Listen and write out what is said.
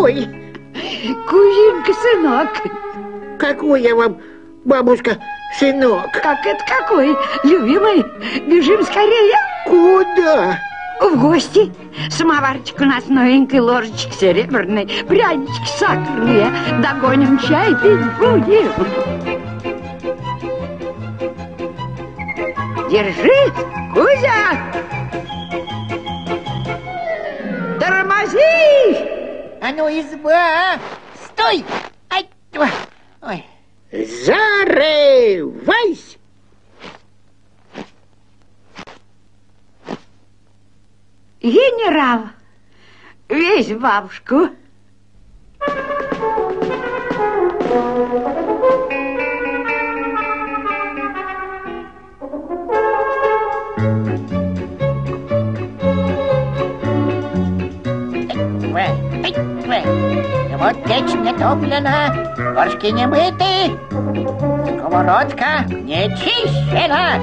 Ой, Кузинка, сынок. какой я вам, бабушка, сынок. Как это какой? Любимый, бежим скорее. Куда? В гости. Самоварчик у нас новенький, ложечки серебряные, прянички сахарные. Догоним чай пить будем. Держи, Кузя! А ну, изба! Стой! Ай! ой, Зарывайся! Генерал, весь бабушку. ой. Вот печь не топлена, горшки не мыты, сковородка не чищена.